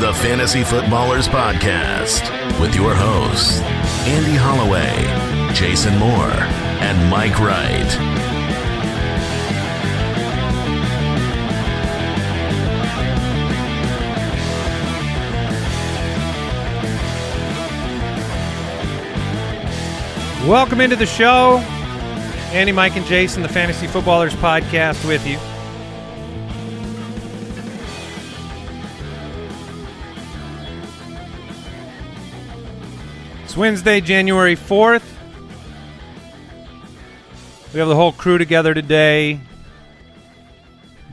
the Fantasy Footballers Podcast with your hosts, Andy Holloway, Jason Moore, and Mike Wright. Welcome into the show. Andy, Mike, and Jason, the Fantasy Footballers Podcast with you. It's Wednesday, January 4th. We have the whole crew together today.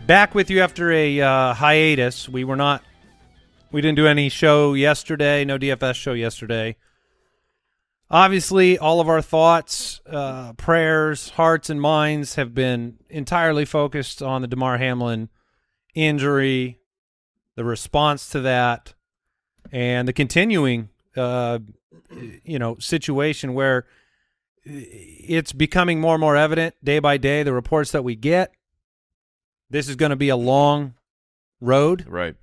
Back with you after a uh, hiatus. We were not, we didn't do any show yesterday, no DFS show yesterday. Obviously, all of our thoughts, uh, prayers, hearts, and minds have been entirely focused on the Damar Hamlin injury, the response to that, and the continuing uh, you know situation where it's becoming more and more evident day by day the reports that we get this is going to be a long road Right.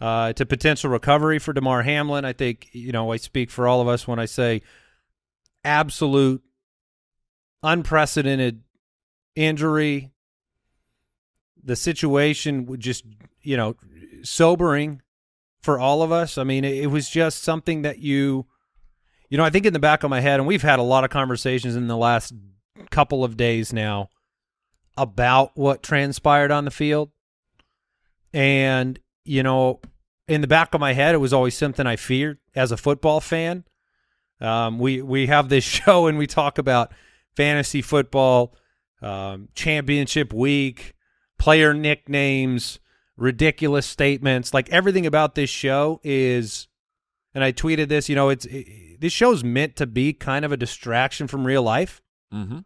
uh, to potential recovery for Damar Hamlin. I think you know I speak for all of us when I say absolute unprecedented injury. The situation would just you know sobering for all of us. I mean, it was just something that you you know I think in the back of my head, and we've had a lot of conversations in the last couple of days now about what transpired on the field. And, you know, in the back of my head, it was always something I feared as a football fan. Um, we we have this show and we talk about fantasy football, um, championship week, player nicknames, ridiculous statements. Like everything about this show is, and I tweeted this. You know, it's it, this show's meant to be kind of a distraction from real life Mm-hmm.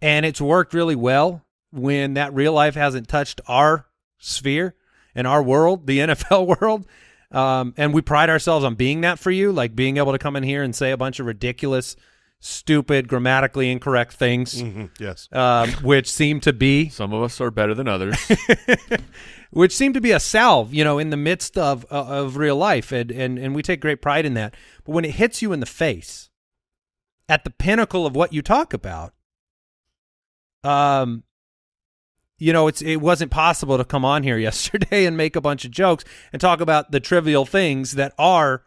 and it's worked really well when that real life hasn't touched our sphere and our world, the NFL world. Um, and we pride ourselves on being that for you, like being able to come in here and say a bunch of ridiculous, stupid, grammatically incorrect things, Mhm, Yes. um, which seem to be Some of us are better than others. which seem to be a salve, you know, in the midst of uh, of real life, and, and and we take great pride in that. But when it hits you in the face, at the pinnacle of what you talk about, um, you know, it's it wasn't possible to come on here yesterday and make a bunch of jokes and talk about the trivial things that are,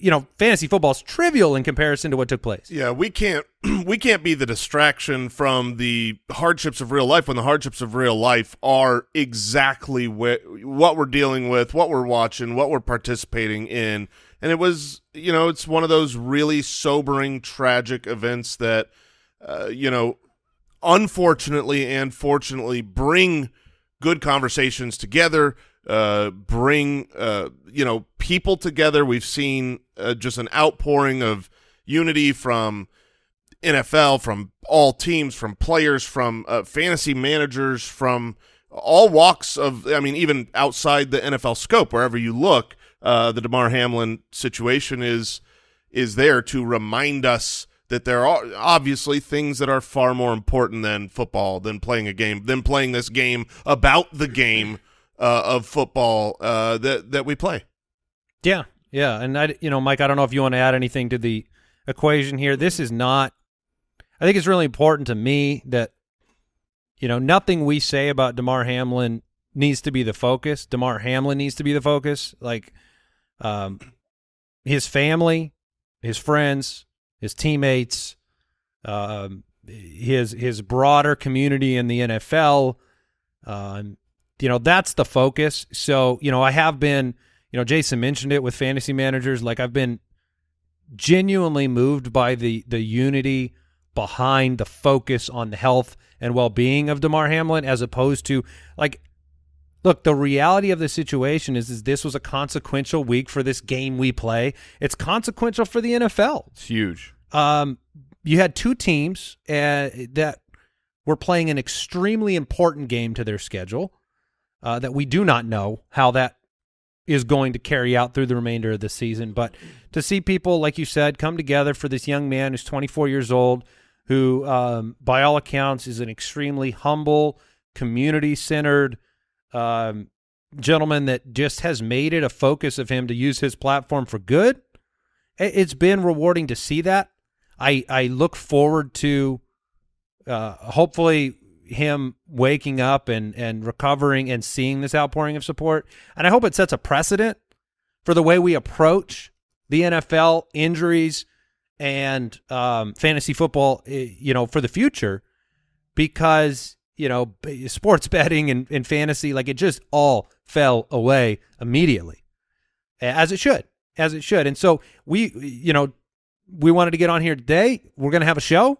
you know, fantasy football is trivial in comparison to what took place. Yeah, we can't we can't be the distraction from the hardships of real life when the hardships of real life are exactly wh- what we're dealing with, what we're watching, what we're participating in. And it was, you know, it's one of those really sobering, tragic events that, uh, you know, unfortunately and fortunately bring good conversations together, uh, bring uh, you know people together. We've seen uh, just an outpouring of unity from NFL, from all teams, from players, from uh, fantasy managers, from all walks of. I mean, even outside the NFL scope, wherever you look, uh, the Damar Hamlin situation is is there to remind us that there are obviously things that are far more important than football, than playing a game, than playing this game about the game uh, of football uh, that that we play. Yeah, yeah, and I, you know, Mike, I don't know if you want to add anything to the equation here. This is not. I think it's really important to me that, you know, nothing we say about Damar Hamlin needs to be the focus. Damar Hamlin needs to be the focus. Like, um, his family, his friends, his teammates, um, his his broader community in the NFL. Um, you know, that's the focus. So, you know, I have been, you know, Jason mentioned it with fantasy managers. Like I've been genuinely moved by the the unity behind the focus on the health and well-being of Damar Hamlin as opposed to like look, the reality of the situation is is this was a consequential week for this game we play. It's consequential for the NFL. it's huge. Um, you had two teams uh, that were playing an extremely important game to their schedule uh, that we do not know how that is going to carry out through the remainder of the season. But to see people, like you said, come together for this young man who's 24 years old, who, um, by all accounts, is an extremely humble, community centered, um, gentleman that just has made it a focus of him to use his platform for good. It's been rewarding to see that. I I look forward to uh, hopefully him waking up and and recovering and seeing this outpouring of support. And I hope it sets a precedent for the way we approach the NFL injuries and um, fantasy football, eh, you know, for the future, because you know sports betting and, and fantasy, like it just all fell away immediately, as it should, as it should. And so we, you know, we wanted to get on here today. We're going to have a show.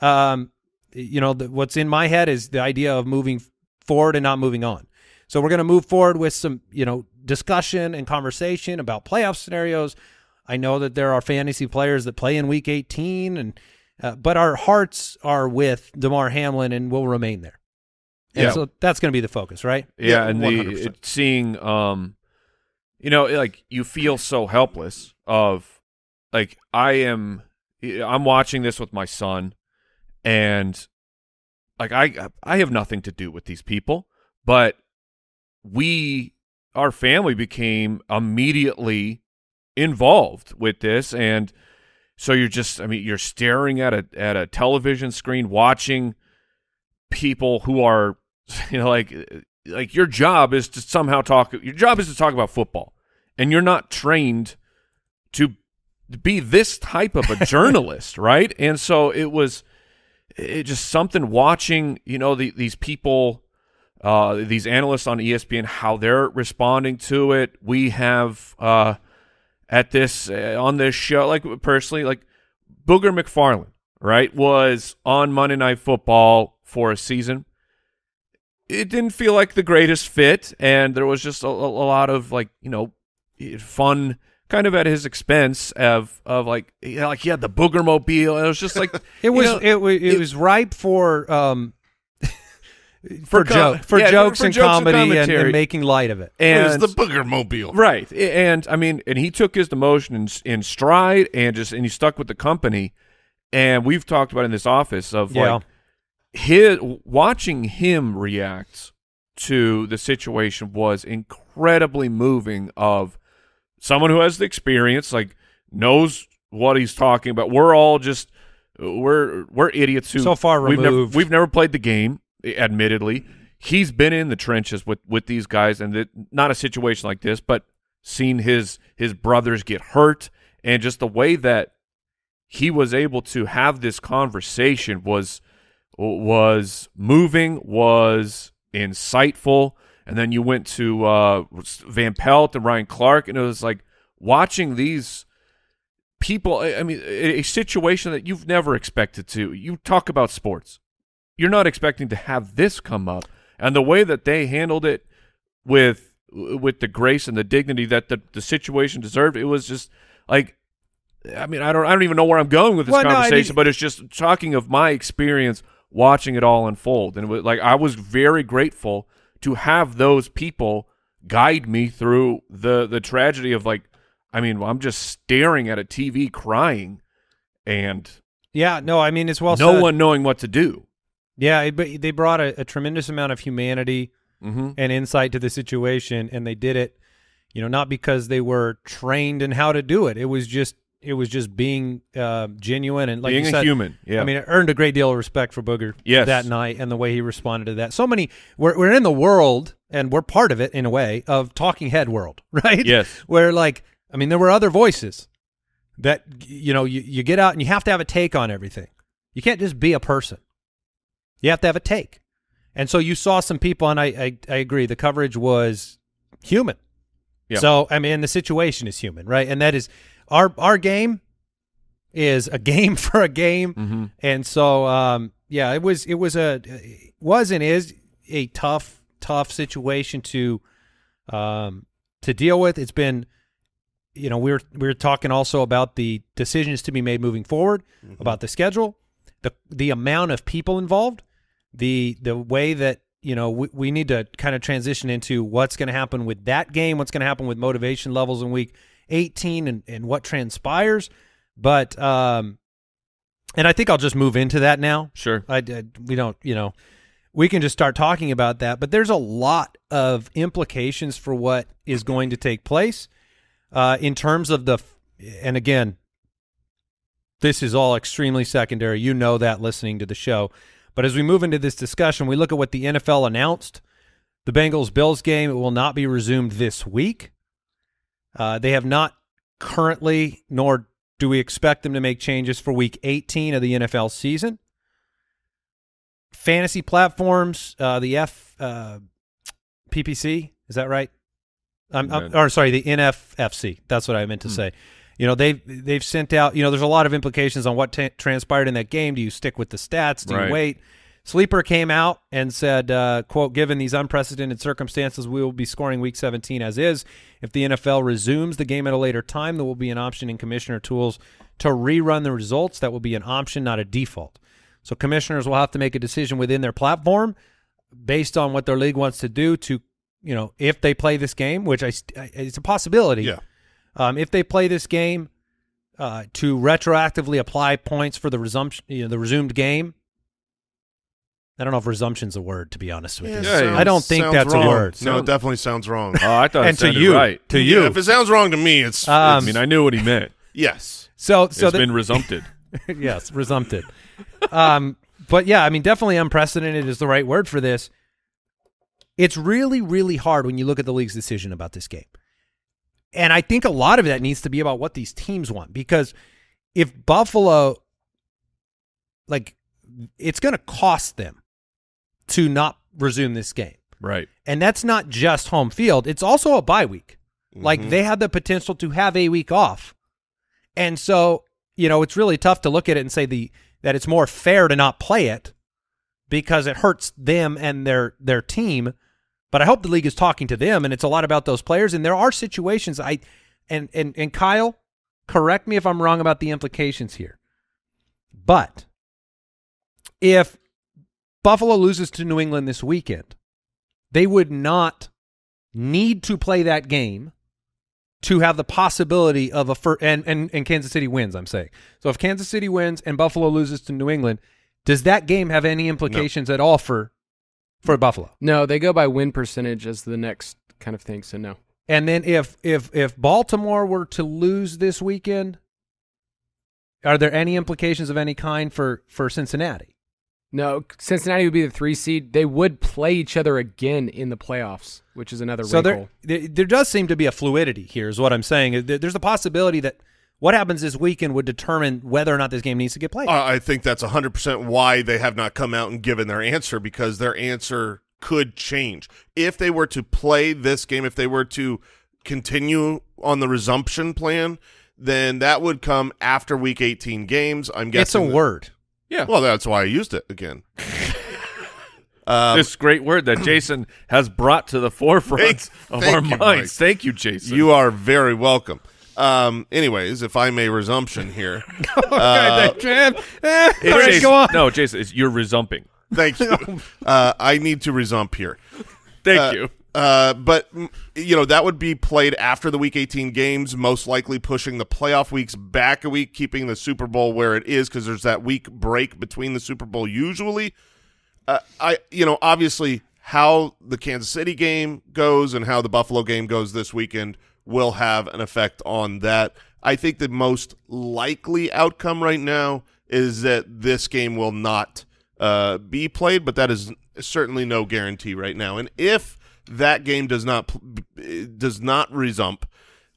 Um, you know, the, what's in my head is the idea of moving forward and not moving on. So we're going to move forward with some, you know, discussion and conversation about playoff scenarios. I know that there are fantasy players that play in Week 18, and uh, but our hearts are with Damar Hamlin and will remain there. And Yeah. so that's going to be the focus, right? Yeah, Yeah, and the it, seeing, um, you know, like you feel so helpless. Of like I am, I'm watching this with my son, and like I, I have nothing to do with these people, but we, our family, became immediately involved with this, and so you're just, I mean, you're staring at a at a television screen, watching people who are, you know, like like your job is to somehow talk your job is to talk about football. And you're not trained to be this type of a journalist right? And so it was it just something watching you know the, these people uh, these analysts on espn how they're responding to it. We have uh, at this uh, on this show like personally like booger mcfarland right was on monday night football for a season. It didn't feel like the greatest fit, and there was just a, a lot of like you know fun kind of at his expense of of like you know, like he had the booger mobile. It was just like It was know, it, wa- it, it- was ripe for um for, For co- joke for yeah, jokes for and jokes and comedy and, and commentary. making light of it. Where's and the booger mobile? right, and I mean, and he took his demotion in, in stride and just and he stuck with the company. And we've talked about in this office of Yeah. like his watching him react to the situation was incredibly moving of someone who has the experience like knows what he's talking about. We're all just we're we're idiots who So far we've never removed. we've never played the game admittedly. He's been in the trenches with with these guys and it, not a situation like this but seen his his brothers get hurt and just the way that he was able to have this conversation was was moving, was insightful, and then you went to uh, Van Pelt and Ryan Clark, and it was like watching these people. I mean, a, a situation that you've never expected to. You talk about sports, you're not expecting to have this come up, and the way that they handled it with with the grace and the dignity that the, the situation deserved, it was just like I mean, I don't I don't even know where I'm going with this Well, conversation, mean- but it's just talking of my experience watching it all unfold. And it was like I was very grateful to have those people guide me through the the tragedy of like I mean, I'm just staring at a TV crying and Yeah, no, I mean it's well no said. one knowing what to do. Yeah, but they brought a, a tremendous amount of humanity hmm and insight to the situation, and they did it, you know, not because they were trained in how to do it. It was just it was just being uh, genuine and like Being you a human. Yeah. I mean, it earned a great deal of respect for Booger Yes. that night and the way he responded to that. So many we're we're in the world and we're part of it in a way of talking head world, right? Yes. Where like I mean there were other voices that you know you, you get out and you have to have a take on everything. You can't just be a person. You have to have a take. And so you saw some people and I I, I agree the coverage was human. Yeah. So I mean the situation is human, right? And that is our our game is a game for a game. Mhm. And so, um, yeah, it was it was a was and is a tough tough situation to um, to deal with. It's been, you know, we were we were talking also about the decisions to be made moving forward, about the schedule, the the amount of people involved, the the way that you know we, we need to kind of transition into what's going to happen with that game, what's going to happen with motivation levels in week 18, and and what transpires. But um, and I think I'll just move into that now. Sure. I, I we don't you know we can just start talking about that. But there's a lot of implications for what is going to take place uh, in terms of the, and again, this is all extremely secondary. You know that listening to the show. But as we move into this discussion, we look at what the NFL announced. The Bengals Bills game it will not be resumed this week. Uh, they have not currently, nor do we expect them to make changes for week 18 of the NFL season. Fantasy platforms, uh, the F uh, PPC, is that right? I'm, I'm, or sorry, the NFFC. That's what I meant to Hmm. say. You know, they've they've sent out. You know, there's a lot of implications on what transpired in that game. Do you stick with the stats? Do Right. you wait? Sleeper came out and said, uh, "quote Given these unprecedented circumstances, we will be scoring Week 17 as is. If the NFL resumes the game at a later time, there will be an option in commissioner tools to rerun the results. That will be an option, not a default. So commissioners will have to make a decision within their platform based on what their league wants to do to, you know, if they play this game, which I I- it's a possibility. Yeah. Um, if they play this game uh, to retroactively apply points for the resumption, you know, the resumed game. I don't know if resumption's a word, to be honest with Yeah, you. Yeah, sounds- I don't think that's wrong. a word. No, it definitely sounds wrong. Oh, I thought and it to sounded you, right. to Yeah, you. if it sounds wrong to me, it's, Um, I mean, I knew what he meant. yes. so, so it's the- been resumpted. yes, resumpted. um, but yeah, I mean, definitely unprecedented is the right word for this. It's really, really hard when you look at the league's decision about this game. And I think a lot of that needs to be about what these teams want because if Buffalo, like, it's going to cost them to not resume this game. Right. And that's not just home field, it's also a bye week. Like Mhm. they have the potential to have a week off. And so, you know, it's really tough to look at it and say the that it's more fair to not play it because it hurts them and their their team. But I hope the league is talking to them and it's a lot about those players and there are situations I and and and Kyle, correct me if I'm wrong about the implications here. But if Buffalo loses to New England this weekend, they would not need to play that game to have the possibility of a fir- and, and and Kansas City wins. I'm saying so. If Kansas City wins and Buffalo loses to New England, does that game have any implications at all for for Buffalo? No, they go by win percentage as the next kind of thing. So no. And then if if if Baltimore were to lose this weekend, are there any implications of any kind for for Cincinnati? No, Cincinnati would be the three seed. They would play each other again in the playoffs, which is another So there, there there does seem to be a fluidity here, is what I'm saying. There's a possibility that what happens this weekend would determine whether or not this game needs to get played. Uh, I think that's 100% why they have not come out and given their answer because their answer could change. If they were to play this game, if they were to continue on the resumption plan, then that would come after week 18 games. I'm guessing. it's a that- word. Yeah. Well, that's why I used it again. um, this great word that Jason has brought to the forefront Thank- of thank our you, minds. Mike. Thank you, Jason. you are very welcome. Um, anyways, if I may resumption here. uh, It's All right, Jason- go on. No, Jason, it's, you're resumping. thank you. Uh, I need to resump here. Thank Uh, you. Uh, but you know that would be played after the Week 18 games, most likely pushing the playoff weeks back a week, keeping the Super Bowl where it is because there's that week break between the Super Bowl usually. Uh, I you know obviously how the Kansas City game goes and how the Buffalo game goes this weekend will have an effect on that. I think the most likely outcome right now is that this game will not uh, be played, but that is certainly no guarantee right now. And if that game does not does not resump,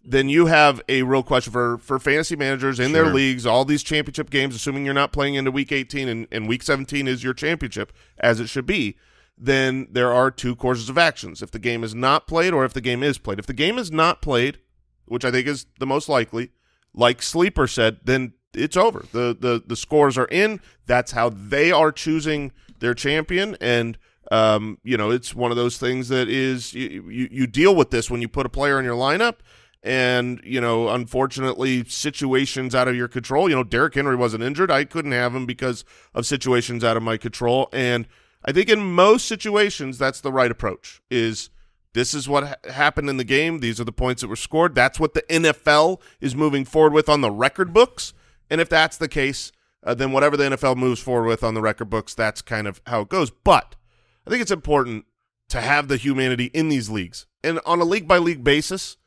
then you have a real question for for fantasy managers in their leagues. All these championship games, assuming you're not playing into week 18 and, and week 17 is your championship as it should be. Then there are two courses of actions. If the game is not played, or if the game is played. If the game is not played, which I think is the most likely, like Sleeper said, then it's over. The the the scores are in. That's how they are choosing their champion, and um, you know, it's one of those things that is you, you you deal with this when you put a player in your lineup, and you know, unfortunately, situations out of your control. You know, Derrick Henry wasn't injured. I couldn't have him because of situations out of my control, and I think in most situations that's the right approach. Is this is what ha- happened in the game. These are the points that were scored. That's what the NFL is moving forward with on the record books. And if that's the case, uh, then whatever the NFL moves forward with on the record books, that's kind of how it goes. But I think it's important to have the humanity in these leagues. And on a league by league basis,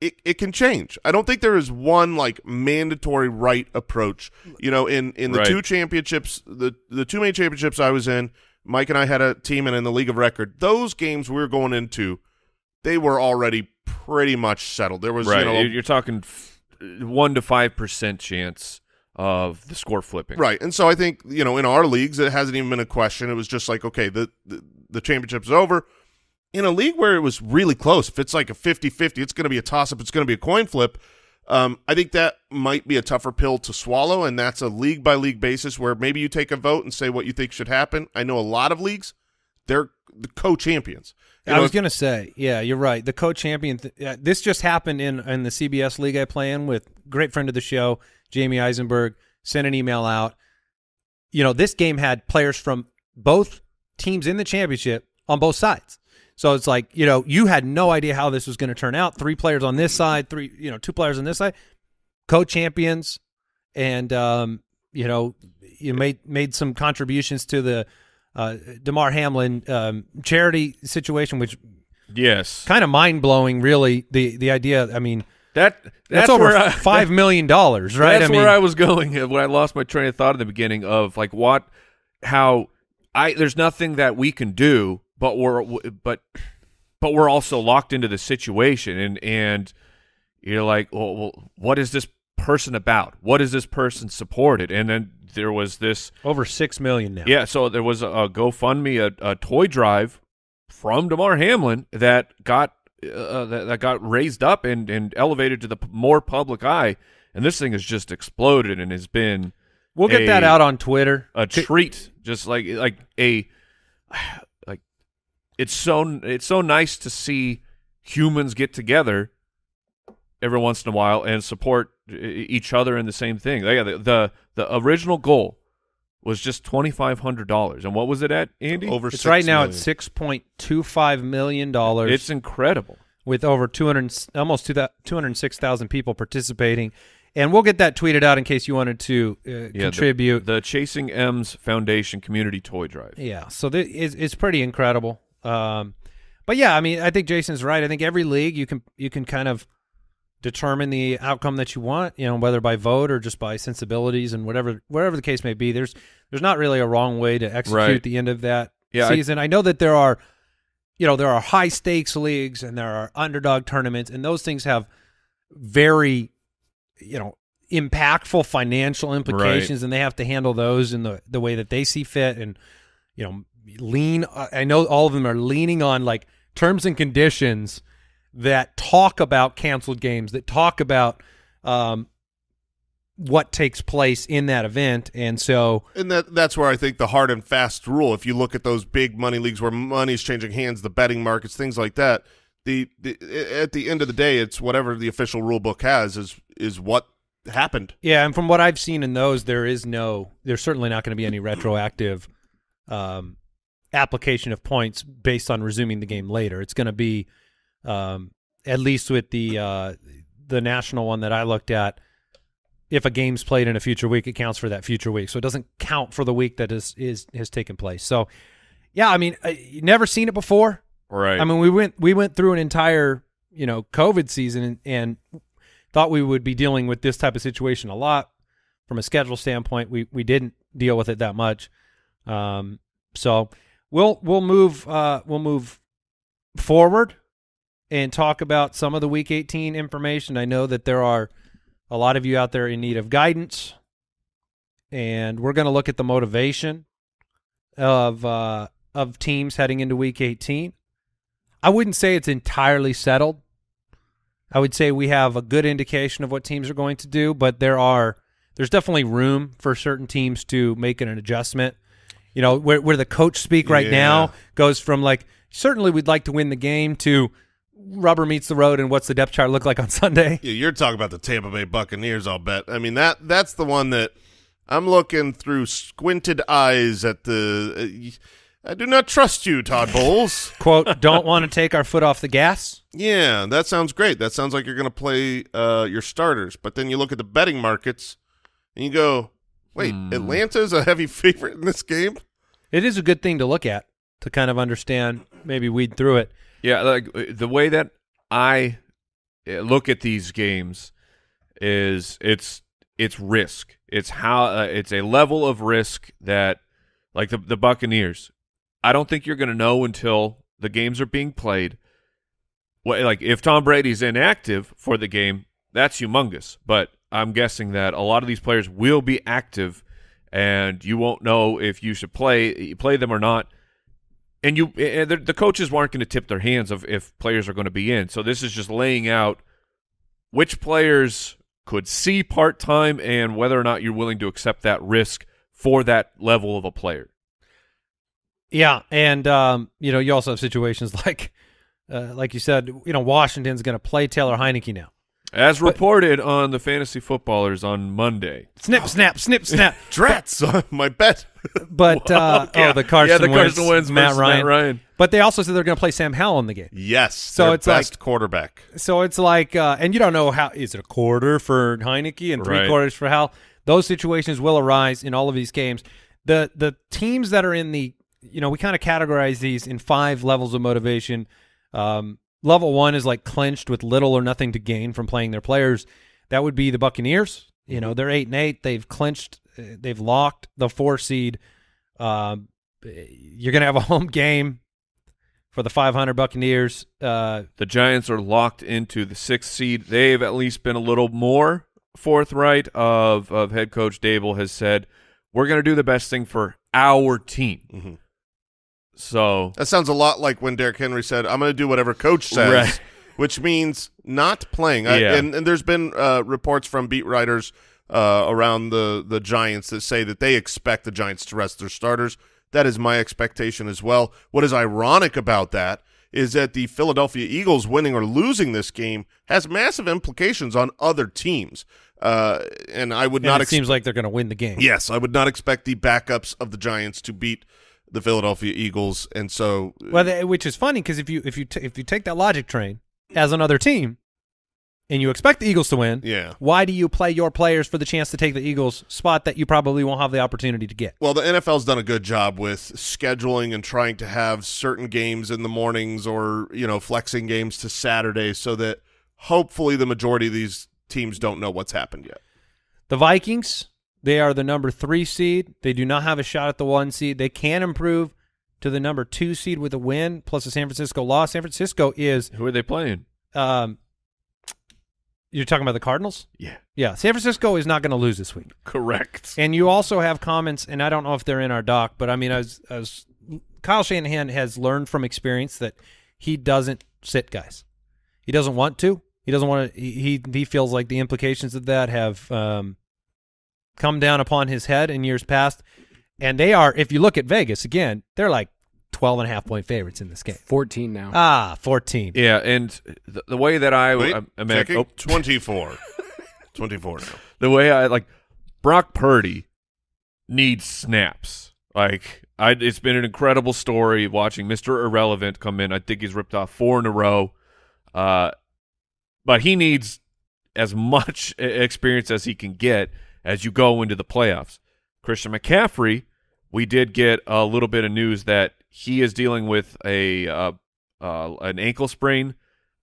it, it can change. I don't think there is one like mandatory right approach. You know, in, in the Right. two championships, the the two main championships I was in, Mike and I had a team and in the league of record, those games we were going into, they were already pretty much settled. There was right. you know You're- You're talking one to five percent chance of the score flipping. Right. And so I think, you know, in our leagues, it hasn't even been a question. It was just like, okay, the, the, the championship's over. In a league where it was really close, if it's like a 50-50, it's going to be a toss-up, it's going to be a coin flip. Um, I think that might be a tougher pill to swallow, and that's a league-by-league basis where maybe you take a vote and say what you think should happen. I know a lot of leagues, they're the co-champions. You I know, was going to say, yeah, you're right. The co-champion. Th- uh, this just happened in in the CBS league I play in with great friend of the show, Jamie Eisenberg. Sent an email out. You know, this game had players from both teams in the championship on both sides. So it's like, you know, you had no idea how this was going to turn out. Three players on this side, three, you know, two players on this side, co-champions, and um, you know, you made made some contributions to the uh, Damar Hamlin um, charity situation, which Yes. kind of mind blowing. Really, the the idea. I mean, That that's, that's, over I, five million dollars, right? That's I mean, where I was going when I lost my train of thought in the beginning of like what, how, I there's nothing that we can do, but we're but but we're also locked into the situation, and and you're like, well, well, what is this person about? What is this person supported? And then there was this over six million now. yeah, so there was a, a GoFundMe, a, a toy drive from Damar Hamlin that got uh, that, that got raised up and, and elevated to the p- more public eye, and this thing has just exploded and has been we'll get a- that out on Twitter. a treat, just like like a like it's so it's so nice to see humans get together every once in a while and support each other in the same thing. Yeah, the the, the original goal was just twenty five hundred dollars, and what was it at, Andy? over It's six right now at six point two five million dollars. It's incredible. with over 200 almost 206,000 people participating. And we'll get that tweeted out in case you wanted to uh, Yeah, the- contribute. the, Chasing M's Foundation Community Toy Drive. yeah, so th- it's, it's pretty incredible. Um, but yeah, I mean, I think Jason's right. I think every league you can you can kind of determine the outcome that you want, you know, whether by vote or just by sensibilities and whatever whatever the case may be. There's there's not really a wrong way to execute Right. the end of that Yeah, season. I, know that there are you know, there are high stakes leagues and there are underdog tournaments and those things have very you know, impactful financial implications and they have to handle those in the the way that they see fit and you know, lean I know all of them are leaning on like terms and conditions that talk about canceled games, that talk about um, what takes place in that event, and so And that that's where I think the hard and fast rule. If you look at those big money leagues where money's changing hands, the betting markets, things like that. The, the at the end of the day, it's whatever the official rule book has is is what happened. yeah. And from what I've seen in those, there is no, there's certainly not going to be any retroactive um, application of points based on resuming the game later. It's going to be um, at least with the uh, the national one that I looked at. If a game's played in a future week, it counts for that future week, so it doesn't count for the week that is is has taken place. So, yeah, I mean, I, never seen it before. Right. I mean, we went we went through an entire you know COVID season and, and thought we would be dealing with this type of situation a lot from a schedule standpoint. We we didn't deal with it that much. Um, so we'll we'll move uh, we'll move forward and talk about some of the Week 18 information. I know that there are a lot of you out there in need of guidance, and we're going to look at the motivation of uh, of teams heading into Week 18. I wouldn't say it's entirely settled. I would say we have a good indication of what teams are going to do, but there are there's definitely room for certain teams to make an adjustment. You know, where where the coach speak right Yeah. now goes from like certainly we'd like to win the game to rubber meets the road and what's the depth chart look like on Sunday? Yeah, you're talking about the Tampa Bay Buccaneers. I'll bet. I mean that that's the one that I'm looking through squinted eyes at the. Uh, I do not trust you, Todd Bowles. Quote, don't want to take our foot off the gas. Yeah, that sounds great. That sounds like you're going to play uh, your starters. But then you look at the betting markets and you go, wait, Hmm. Atlanta's a heavy favorite in this game? It is a good thing to look at. to kind of understand, maybe weed through it. Yeah, like uh, the way that I uh, look at these games is it's it's risk. It's how uh, it's a level of risk that like the the Buccaneers. I don't think you're going to know until the games are being played. What like if Tom Brady's inactive for the game, that's humongous. But I'm guessing that a lot of these players will be active, and you won't know if you should play play them or not. And you and the, coaches aren't going to tip their hands of if players are going to be in. So this is just laying out which players could see part time and whether or not you're willing to accept that risk for that level of a player. Yeah, and um, you know, you also have situations like, uh, like you said, you know, Washington's going to play Taylor Heinicke now. As reported on the Fantasy Footballers on Monday. Snip, snap, snip, snap. Drats, my bet. But uh, Yeah. oh, the Carson, yeah, the Carson Wentz Matt versus Ryan. Matt Ryan. But they also said they're going to play Sam Howell in the game. Yes, So it's like- best quarterback. So it's like, uh, and you don't know how is it a quarter for Heinicke and three Right. quarters for Howell. Those situations will arise in all of these games. The the teams that are in the, you know, we kind of categorize these in five levels of motivation. Um, level one is like clinched with little or nothing to gain from playing their players. That would be the Buccaneers. You know, they're eight and eight. They've clinched. uh, They've locked the four seed. Um, you're gonna have a home game for the 500 Buccaneers. Uh, The Giants are locked into the sixth seed. They've at least been a little more forthright of of head coach Daboll has said, we're going to do the best thing for our team. Mhm. So That sounds a lot like when Derrick Henry said, "I'm going to do whatever coach says," Right. which means not playing. I, and, and there's been uh, reports from beat writers uh, around the the Giants that say that they expect the Giants to rest their starters. That is my expectation as well. What is ironic about that is that the Philadelphia Eagles winning or losing this game has massive implications on other teams. Uh, and I would and not it seems like they're going to win the game. Yes, I would not expect the backups of the Giants to beat the Philadelphia Eagles, and so Well, they, which is funny because if you if you t- if you take that logic train as another team, and you expect the Eagles to win, yeah. why do you play your players for the chance to take the Eagles spot that you probably won't have the opportunity to get? Well, the NFL's done a good job with scheduling and trying to have certain games in the mornings or, you know, flexing games to Saturday so that hopefully the majority of these teams don't know what's happened yet. The Vikings, they are the number three seed. They do not have a shot at the one seed. They can improve to the number two seed with a win plus a San Francisco loss. San Francisco is who are they playing? um, you're talking about the Cardinals. Yeah, Yeah, San Francisco is not going to lose this week. correct. And you also have comments, and I don't know if they're in our doc, but I mean, as as Kyle Shanahan has learned from experience that he doesn't sit guys. He doesn't want to. He doesn't want to. He he, he feels like the implications of that have um, come down upon his head in years past, and they are. If you look at Vegas again, they're like 12 and a half point favorites in this game. 14 now. Ah, 14. Yeah, and the, the way that I, Wait, I, I mean, checking? oh, 24. 24 now. the way I like Brock Purdy needs snaps. Like I, it's been an incredible story watching Mister Irrelevant come in. I think he's ripped off four in a row. Uh, but he needs as much experience as he can get as you go into the playoffs. Christian McCaffrey, we did get a little bit of news that he is dealing with a uh, uh, an ankle sprain,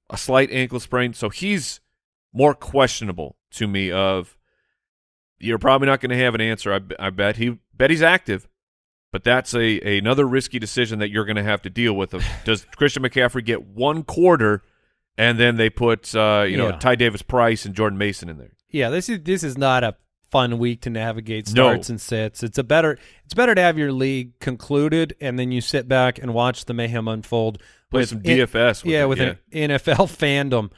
a slight ankle sprain. So he's more questionable to me. Of you're probably not going to have an answer. I, I bet he bet he's active, but that's a another risky decision that you're going to have to deal with. Of does Christian McCaffrey get one quarter, and then they put uh, you know Yeah. Ty Davis Price and Jordan Mason in there? Yeah, this is this is not a fun week to navigate No. starts and sits. It's a better it's better to have your league concluded and then you sit back and watch the mayhem unfold. Play with some in- DFS. With yeah, it, with an NFL fandom.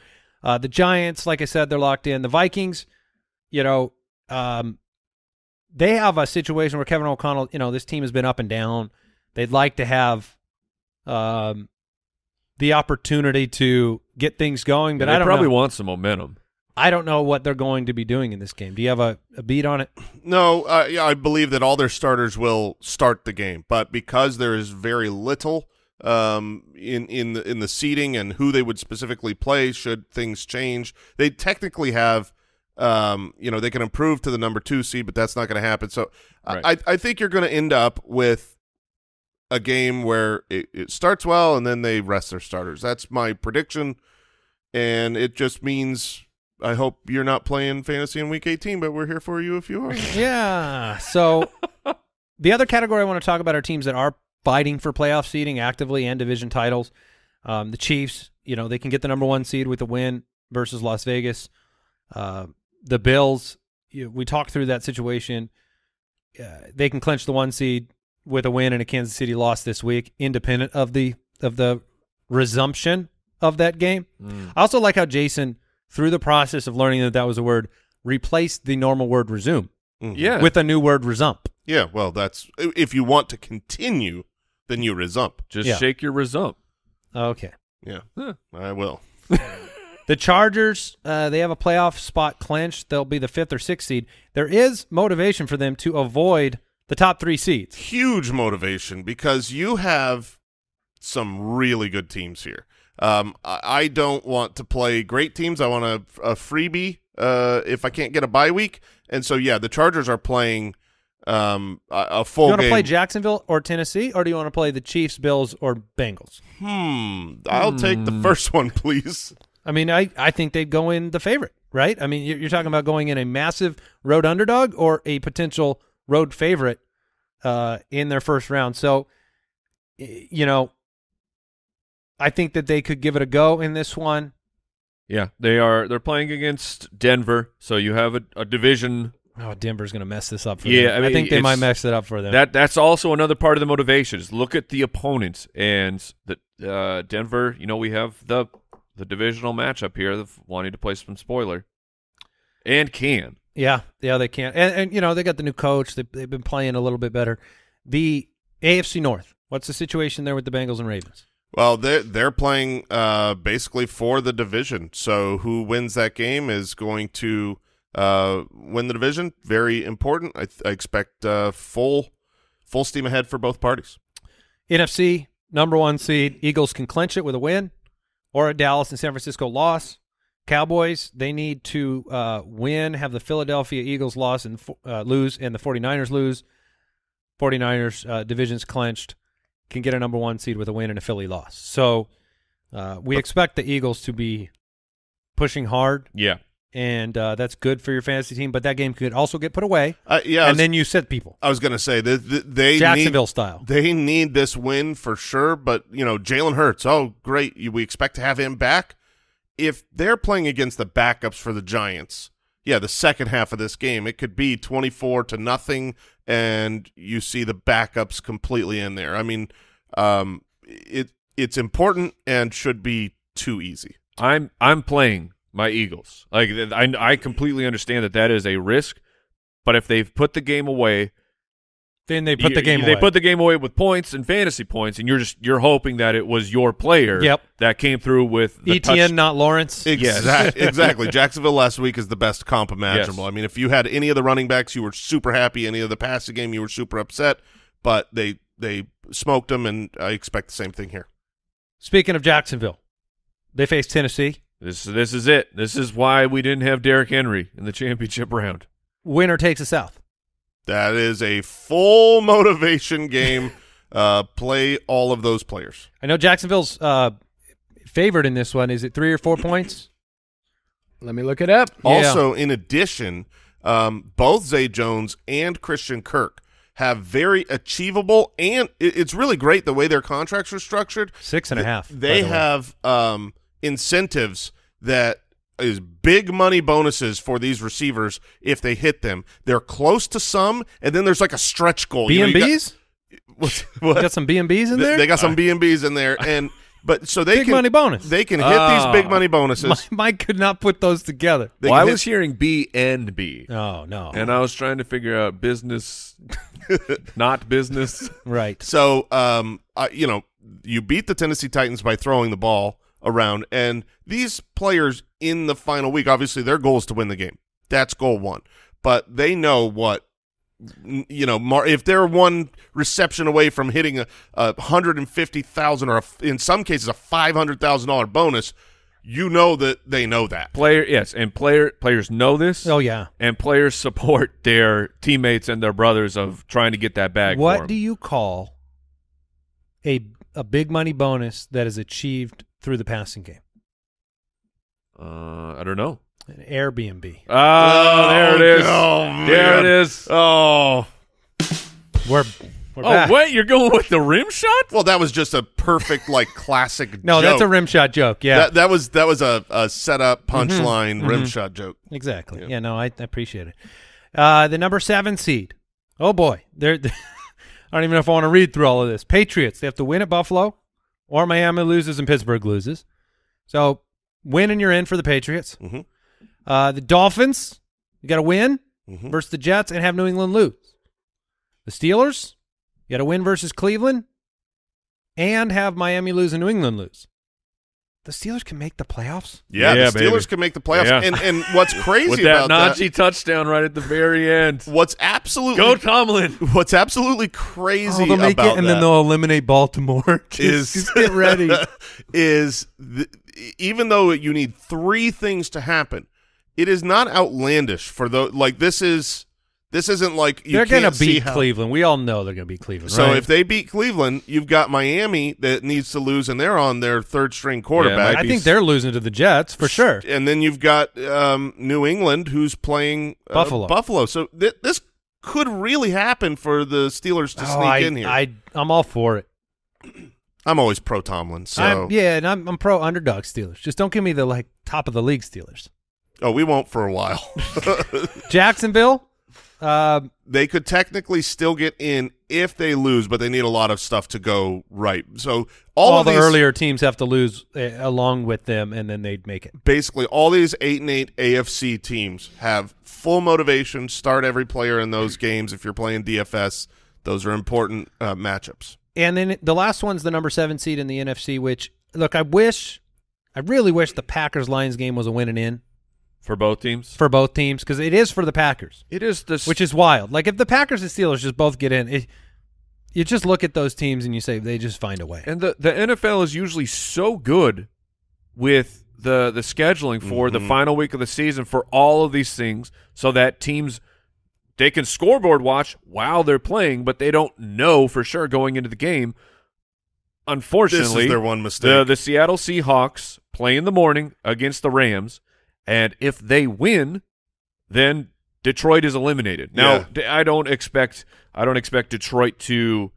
Uh, the Giants, like I said, they're locked in. The Vikings, you know, um, they have a situation where Kevin O'Connell, you know, this team has been up and down. They'd like to have um, the opportunity to get things going, but they I don't probably know. want some momentum. I don't know what they're going to be doing in this game. Do you have a, a beat on it? No, uh, yeah, I believe that all their starters will start the game, but because there is very little um, in in the in the seating and who they would specifically play, should things change, they technically have. Um, you know, they can improve to the number two seed, but that's not going to happen. So Right. I, I think you're going to end up with a game where it, it starts well and then they rest their starters. That's my prediction, and it just means I hope you're not playing fantasy in week 18, but we're here for you if you are. Yeah. So the other category I want to talk about are teams that are fighting for playoff seeding actively and division titles. Um, the Chiefs, you know, they can get the number one seed with a win versus Las Vegas. Uh, the Bills, you, we talked through that situation. Uh, they can clinch the one seed with a win and a Kansas City loss this week, independent of the of the resumption of that game. I also like how Jason, through the process of learning that that was a word, replaced the normal word resume Mhm. Yeah. with a new word resump. Yeah, well, that's if you want to continue, then you resump. Just Yeah. shake your resump. Okay. Yeah, Huh. I will. The Chargers, uh, they have a playoff spot clinched. They'll be the fifth or sixth seed. There is motivation for them to avoid the top three seeds. Huge motivation because you have some really good teams here. Um, I, I don't want to play great teams. I want a, a freebie uh, if I can't get a bye week. And so, yeah, the Chargers are playing um, a, a full you want to game. play Jacksonville or Tennessee, or do you want to play the Chiefs, Bills, or Bengals? hmm. I'll take the Hmm. first one, please. I mean, I, I think they'd go in the favorite, right? I mean, you're, you're talking about going in a massive road underdog or a potential road favorite uh, in their first round. So, you know, I think that they could give it a go in this one. Yeah, they are. They're playing against Denver, so you have a, a division. Oh, Denver's going to mess this up for Yeah, them. I I, mean, think they might mess it up for them. That that's also another part of the motivation. Is look at the opponents and the uh, Denver. You know, we have the the divisional matchup here. The, wanting to play some spoiler, and can Yeah, yeah, they can't. And, and you know, they got the new coach. They, they've been playing a little bit better. The AFC North. What's the situation there with the Bengals and Ravens? Well, they're they're playing uh, basically for the division. So who wins that game is going to uh, win the division. Very important. I, I expect uh, full full steam ahead for both parties. NFC number one seed. Eagles can clinch it with a win, or a Dallas and San Francisco loss. Cowboys they need to uh, win, have the Philadelphia Eagles loss and uh, lose, and the 49ers lose. 49ers uh, divisions clinched, can get a number one seed with a win and a Philly loss. So uh, we expect the Eagles to be pushing hard yeah. and uh, that's good for your fantasy team. But that game could also get put away, Uh, yeah, and was, then you sit people I was going to say that th- they Jacksonville need, style. They need this win for sure. But you know, Jalen Hurts. Oh, great! We expect to have him back. If they're playing against the backups for the Giants, yeah, the second half of this game, it could be twenty-four to nothing, and you see the backups completely in there. I mean, um, it it's important and should be too easy. I'm I'm playing my Eagles. Like I I completely understand that that is a risk, but if they've put the game away, Then they put you- the game They away. put the game away with points and fantasy points, and you're just you're hoping that it was your player. Yep. That came through with the ETN, touch- not Lawrence. Exact, exactly. Jacksonville last week is the best comp imaginable. Yes. I mean, if you had any of the running backs, you were super happy. Any of the passing game, you were super upset. But they they smoked them, and I expect the same thing here. Speaking of Jacksonville, they face Tennessee. This this is it. This is why we didn't have Derrick Henry in the championship round. Winner takes the South. That is a full motivation game. uh, play all of those players. I know Jacksonville's uh, favored in this one. Is it three or four points? Let me look it up. Yeah. Also, in addition, um, both Zay Jones and Christian Kirk have very achievable, and it, it's really great the way their contracts are structured. Six and a half. They the have um, incentives that is big money bonuses for these receivers if they hit them. They're close to some, and then there's like a stretch goal. B You and you got- B's. What? what? Got some B and B's in there. They got some B and B's in there, and but so they Big can money bonus. They can hit these big money bonuses. Mike, Mike could not put those together. They well, I hit- was hearing B and B, Oh no. and I was trying to figure out business, not business. right. So, um, uh, you know, you beat the Tennessee Titans by throwing the ball around, and these players in the final week, obviously, their goal is to win the game. That's goal one. But they know what, you know, Mar- if they're one reception away from hitting a, a hundred and fifty thousand, or a, in some cases a five hundred thousand dollar bonus, you know that they know that. Player, yes, and player players know this. Oh yeah. and players support their teammates and their brothers of trying to get that bag. for What 'em. do you call a a big money bonus that is achieved through the passing game? Uh, I don't know. An Airbnb. Oh, there it is. Oh, there it man. is. Oh, We're, we're Oh, back. wait, you're going with the rim shot? well, that was just a perfect like classic. No, that's a rim shot joke. Yeah, That, that was that was a, a setup punchline rim shot joke. exactly. Yeah, no, I, I appreciate it. Uh, the number seven seed. Oh boy, they're. I don't even know if I want to read through all of this. Patriots. They have to win at Buffalo, or Miami loses and Pittsburgh loses. So win and you're in for the Patriots. Mhm. Uh, the Dolphins. You got to win Mhm. versus the Jets and have New England lose. The Steelers. You got to win versus Cleveland, and have Miami lose and New England lose. The Steelers can make the playoffs. Yeah, Yeah, the Steelers baby. can make the playoffs. Yeah. And and what's crazy With that about Najee touchdown right at the very end. What's absolutely Go Tomlin. what's absolutely crazy Oh, they'll make about it, and that then they'll eliminate Baltimore. just, is just get ready. is th- even though you need three things to happen, it is not outlandish for the like this is this isn't like you they're gonna beat how- Cleveland. We all know they're gonna beat Cleveland. So right? if they beat Cleveland, you've got Miami that needs to lose, and they're on their third string quarterback. I think they're losing to the Jets for sure. and then you've got um, New England who's playing uh, Buffalo. Buffalo. So th- this could really happen for the Steelers to Oh, sneak I, in here. I, I'm all for it. I'm always pro Tomlin. So I'm, yeah, and I'm, I'm pro underdog Steelers. Just don't give me the like top of the league Steelers. oh, we won't for a while. Jacksonville. Uh, they could technically still get in if they lose, but they need a lot of stuff to go right. So all, all, of the these, earlier teams have to lose uh, along with them, and then they'd make it. basically all these eight and eight AFC teams have full motivation. Start every player in those games. If you're playing DFS, those are important uh, matchups. And then the last one's the number seven seed in the NFC. Which look, I wish, I really wish the Packers Lions game was a win and in For both teams. for both teams because it is for the Packers. It is the which is wild. Like if the Packers and Steelers just both get in, it, you just look at those teams and you say they just find a way. And the the NFL is usually so good with the the scheduling for the Mhm. final week of the season for all of these things, so that teams they can scoreboard watch while they're playing, but they don't know for sure going into the game. Unfortunately, This is their one mistake. the the Seattle Seahawks play in the morning against the Rams, and if they win, then Detroit is eliminated. Now, Yeah. I don't expect I don't expect Detroit to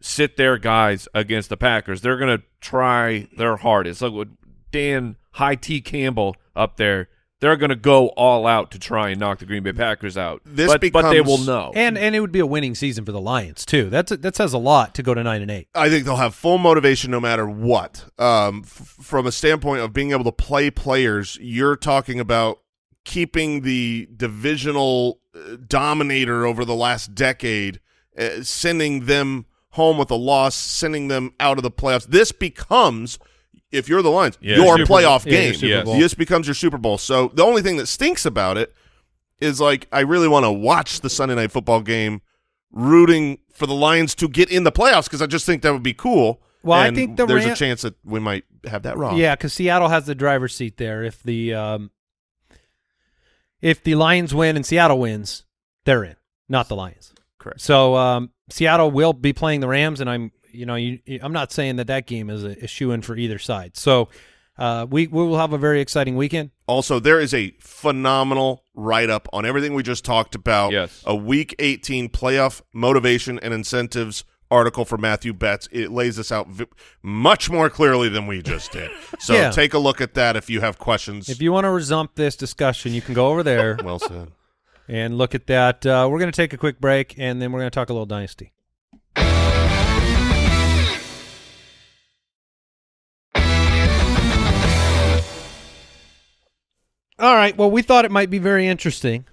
sit their guys against the Packers. They're going to try their hardest. Like with Dan High T Campbell up there, they're going to go all out to try and knock the Green Bay Packers out. This but, but they will know. And and it would be a winning season for the Lions too. That's that says a lot to go to nine and eight. I think they'll have full motivation no matter what. Um, f- from a standpoint of being able to play players, you're talking about keeping the divisional uh, dominator over the last decade, uh, sending them home with a loss, sending them out of the playoffs. This becomes, if you're the Lions, Yeah, your Super playoff Bowl. Yeah, your game. Super Yes. This becomes your Super Bowl. So the only thing that stinks about it is like I really want to watch the Sunday night football game, rooting for the Lions to get in the playoffs because I just think that would be cool. Well, I think the there's a chance that we might have that wrong. Yeah, because Seattle has the driver's seat there. If the um, if the Lions win and Seattle wins, they're in, not the Lions. correct. So um, Seattle will be playing the Rams, and I'm you know you, I'm not saying that that game is a, a shoe in for either side. So uh, we we will have a very exciting weekend. Also, there is a phenomenal write up on everything we just talked about. Yes. A Week 18 playoff motivation and incentives article for Matthew Betz. It lays this out v- much more clearly than we just did. So Yeah. take a look at that if you have questions. If you want to resump this discussion, you can go over there well said. and look at that. Uh, we're going to take a quick break, and then we're going to talk a little dynasty. All right. Well, we thought it might be very interesting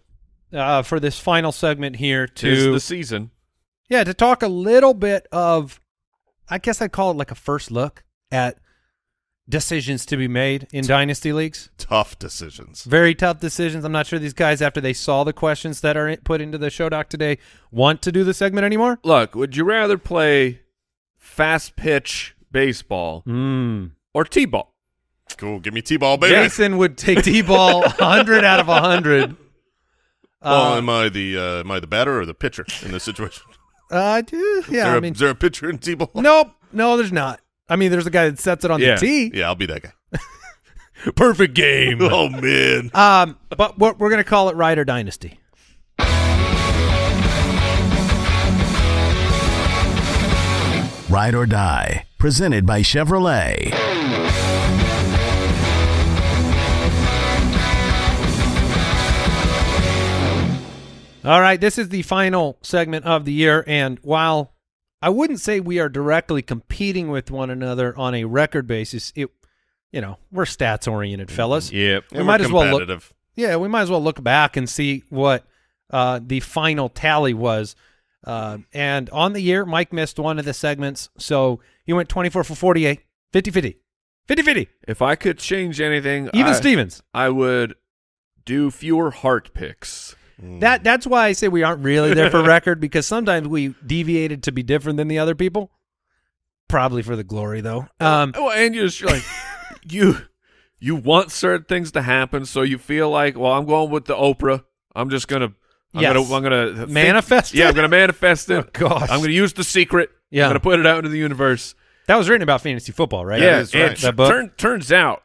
uh, for this final segment here Tis to the season. yeah to talk a little bit of, I guess I'd call it like a first look at decisions to be made in dynasty leagues. Tough decisions. Very tough decisions. I'm not sure these guys, after they saw the questions that are put into the show doc today, want to do the segment anymore. Look, would you rather play fast pitch baseball Mm. or t-ball? Cool. Give me T-ball, baby. Jason would take T-ball 100 out of 100. Well, Uh, am I the uh, am I the batter or the pitcher in this situation? Uh, d- Is yeah, there I a- mean, is there a pitcher in T-ball? nope, no, there's not. I mean, there's a guy that sets it on Yeah. the tee. Yeah, I'll be that guy. Perfect game. Oh man, um, but we're, we're going to call it Ride or Dynasty. Ride or Die, presented by Chevrolet. All right, this is the final segment of the year, and while I wouldn't say we are directly competing with one another on a record basis, it, you know, we're stats oriented, fellas. Yep. We might as well look. Yeah, we might as well look back and see what uh, the final tally was. Uh, and on the year, Mike missed one of the segments, so he went 24 for 48, 50 50, 50 50. If I could change anything, Even I, Stevens. I would do fewer heart picks. That that's why I say we aren't really there for record because sometimes we deviated to be different than the other people. Probably for the glory though. Um, Well, and you're just like you you want certain things to happen, so you feel like, well, I'm going with the Oprah. I'm just gonna, I'm Yes. gonna, I'm gonna think- Manifest Yeah. I'm gonna manifest it. Oh, gosh. I'm gonna use the secret. Yeah. I'm gonna put it out into the universe. that was written about fantasy football, right? yeah, right. That book? turn, turns out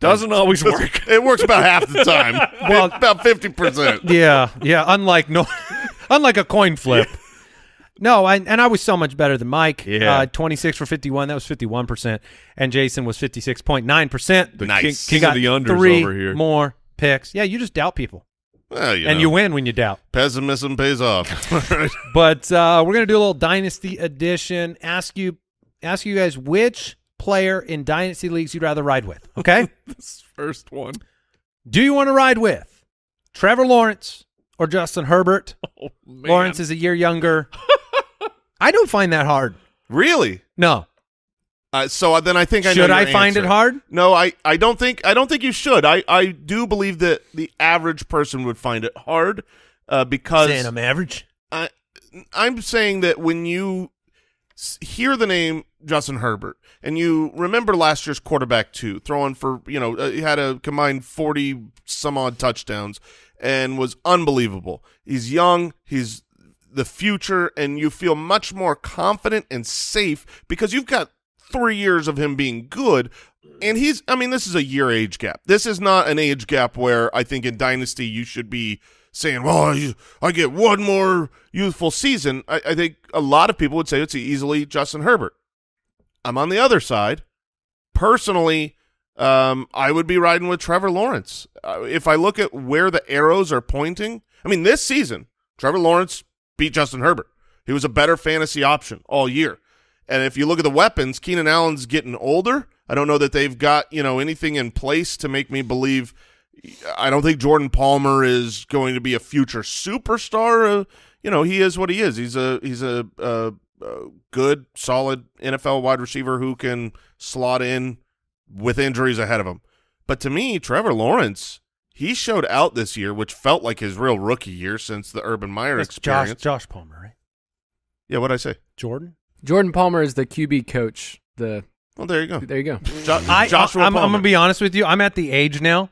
doesn't always work. It works about half the time. Well- about fifty percent. yeah, yeah. Unlike no, unlike a coin flip. No, I, and I was so much better than Mike. Yeah. uh, twenty six for fifty one. That was fifty one percent, and Jason was fifty six point nine percent. The Nice. king, king of the unders three over here. more picks. Yeah, you just doubt people, Well, you and know, you win when you doubt. pessimism pays off. But uh, we're gonna do a little dynasty edition. Ask you, ask you guys which player in dynasty leagues you'd rather ride with. Okay, this first one. do you want to ride with Trevor Lawrence or Justin Herbert? Oh. Lawrence is a year younger. I don't find that hard. really? No. Uh, so then I think I Should I find answer. it hard? No, I, I don't think I don't think you should. I, I do believe that the average person would find it hard uh, because Saying I'm average. I, I'm saying that when you hear the name Justin Herbert and you remember last year's quarterback too, throwing for you know uh, he had a combined forty some odd touchdowns and was unbelievable. He's young. He's the future, and you feel much more confident and safe because you've got three years of him being good. And he's, I mean, this is a year age gap. This is not an age gap where I think in Dynasty you should be saying, well, I, I get one more youthful season. I, I think a lot of people would say it's easily Justin Herbert. I'm on the other side. Personally, um, I would be riding with Trevor Lawrence. Uh, if I look at where the arrows are pointing, I mean, this season, Trevor Lawrence beat Justin Herbert. He was a better fantasy option all year. And if you look at the weapons, Keenan Allen's getting older. I don't know that they've got, you know, anything in place to make me believe I don't think Jordan Palmer is going to be a future superstar. Uh, you know, he is what he is. He's a he's a, a, a good, solid NFL wide receiver who can slot in with injuries ahead of him. But to me, Trevor Lawrence, he showed out this year, which felt like his real rookie year since the Urban Meyer That's Josh experience. Josh Palmer, right? Yeah, what I say? Jordan. Jordan Palmer is the QB coach. The Well, there you go. there you go. Jo- I, Joshua I'm, I'm gonna be honest with you. I'm at the age now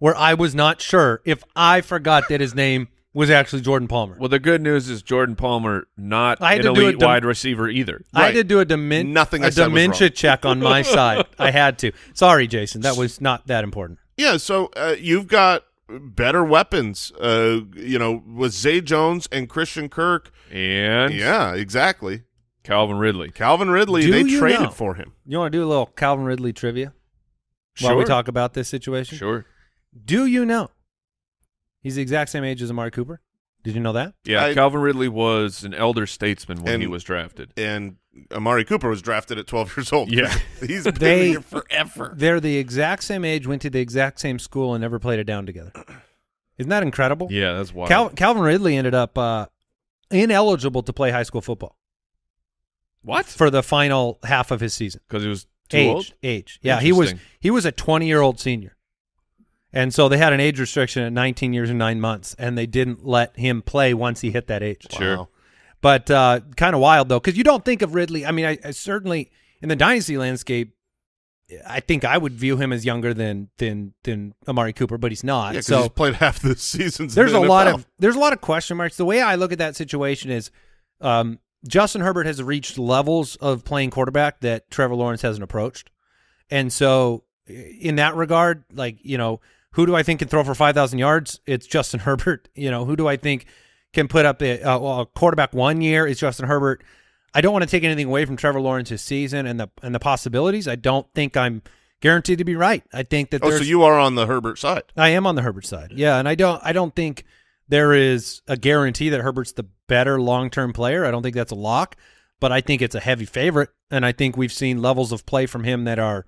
where I was not sure if I forgot that his name was actually Jordan Palmer. Well, the good news is Jordan Palmer not I had an to do elite a wide receiver either. I had to do a, demen- Nothing I a said was dementia wrong. check on my side. I had to. Sorry, Jason. That was not that important. Yeah, so uh, you've got better weapons. Uh, you know, with Zay Jones and Christian Kirk. And Yeah, exactly. Calvin Ridley. Calvin Ridley, Do they you traded know? for him. You want to do a little Calvin Ridley trivia while we Sure. talk about this situation? Sure. Do you know he's the exact same age as Amari Cooper? Did you know that? Yeah, I- Calvin Ridley was an elder statesman when he was drafted. And Amari Cooper was drafted at 12 years old. Yeah. He's been They- here forever. They're the exact same age, went to the exact same school, and never played it down together. Isn't that incredible? Yeah, that's wild. Cal- Calvin Ridley ended up uh, ineligible to play high school football what? for the final half of his season. Because he was too age, old. age. Yeah, he was he was a 20 year old senior, and so they had an age restriction at 19 years and nine months, and they didn't let him play once he hit that age. Sure. Wow. But uh, kind of wild though, because you don't think of Ridley. I mean, I, I certainly in the dynasty landscape, I think I would view him as younger than than than Amari Cooper, but he's not. Yeah, so he's played half the seasons. there's in a the lot of there's a lot of question marks. The way I look at that situation is, um, Justin Herbert has reached levels of playing quarterback that Trevor Lawrence hasn't approached, and so in that regard, like you know, who do I think can throw for five thousand yards? It's Justin Herbert. You know, who do I think can put up a, a, a quarterback one year? It's Justin Herbert. I don't want to take anything away from Trevor Lawrence's season and the and the possibilities. I don't think I'm guaranteed to be right. I think that Oh, so you are on the Herbert side. I am on the Herbert side. Yeah, and I don't I don't think there is a guarantee that Herbert's the better long-term player. I don't think that's a lock, but I think it's a heavy favorite and I think we've seen levels of play from him that are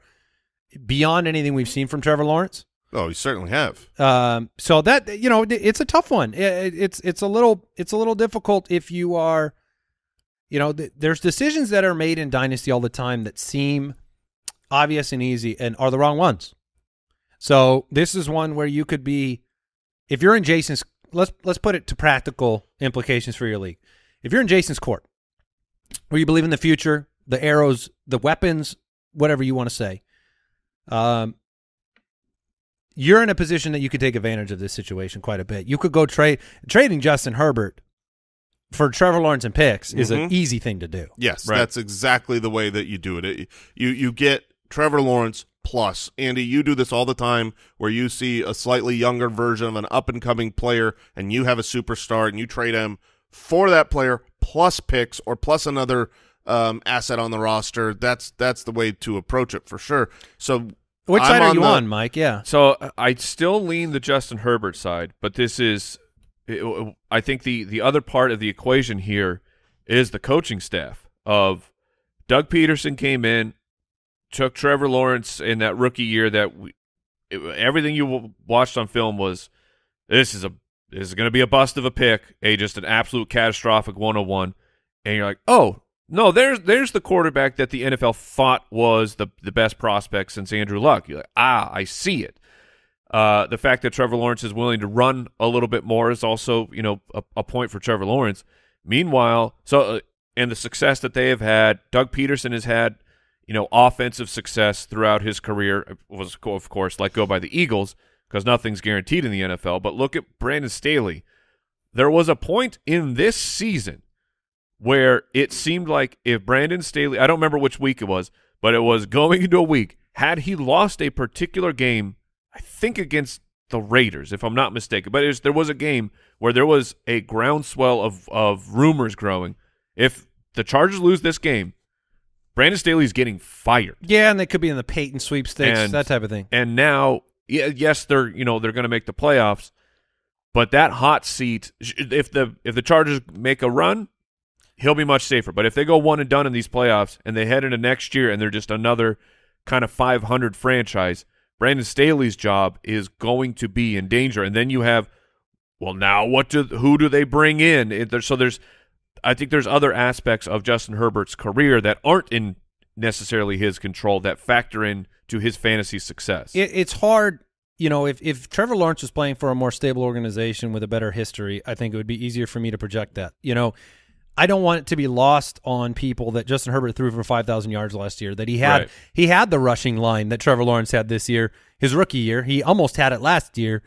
beyond anything we've seen from Trevor Lawrence. Oh, you certainly have. Um, so that you know, it's a tough one. It, it's it's a little it's a little difficult if you are, you know, th- there's decisions that are made in dynasty all the time that seem obvious and easy and are the wrong ones. So this is one where you could be, if you're in Jason's, let's let's put it to practical implications for your league. If you're in Jason's court, where you believe in the future, the arrows, the weapons, whatever you want to say, um, you're in a position that you could take advantage of this situation quite a bit. You could go trade trading Justin Herbert for Trevor Lawrence and picks is an Mhm. easy thing to do. Yes, Right. that's exactly the way that you do it. it. You you get Trevor Lawrence plus Andy. You do this all the time, where you see a slightly younger version of an up and coming player, and you have a superstar, and you trade him for that player plus picks or plus another um, asset on the roster. That's that's the way to approach it for sure. So Which I'm side are you the- on, Mike? Yeah. So I still lean the Justin Herbert side, but this is, it- I think the the other part of the equation here is the coaching staff of Doug Pederson came in, took Trevor Lawrence in that rookie year that we, it, everything you watched on film was this is a this is going to be a bust of a pick, a just an absolute catastrophic 101, and you're like, oh no, there's there's the quarterback that the NFL thought was the the best prospect since Andrew Luck. Like, ah, I see it. Uh, the fact that Trevor Lawrence is willing to run a little bit more is also, you know, a, a point for Trevor Lawrence. Meanwhile, so uh, and the success that they have had, Doug Pederson has had, you know, offensive success throughout his career. Was of course let go by the Eagles because nothing's guaranteed in the NFL. But look at Brandon Staley. There was a point in this season where it seemed like if Brandon Staley, I don't remember which week it was, but it was going into a week, had he lost a particular game, I think against the Raiders, if I'm not mistaken, but was, there was a game where there was a groundswell of, of rumors growing. If the Chargers lose this game, Brandon Staley's getting fired. Yeah, and they could be in the Payton sweepstakes, And- that type of thing. And now, yes, they're you know they're going to make the playoffs, but that hot seat, if the if the Chargers make a run, he'll be much safer. But if they go one and done in these playoffs and they head into next year and they're just another kind of 500 franchise, Brandon Staley's job is going to be in danger. And then you have, well, now what do who do they bring in? So there's, I think there's other aspects of Justin Herbert's career that aren't in necessarily his control that factor in to his fantasy success. It, it's hard, you know, if, if Trevor Lawrence was playing for a more stable organization with a better history, I think it would be easier for me to project that. You know, I don't want it to be lost on people that Justin Herbert threw for 5,000 yards last year, that he had Right. he had the rushing line that Trevor Lawrence had this year, his rookie year. He almost had it last year.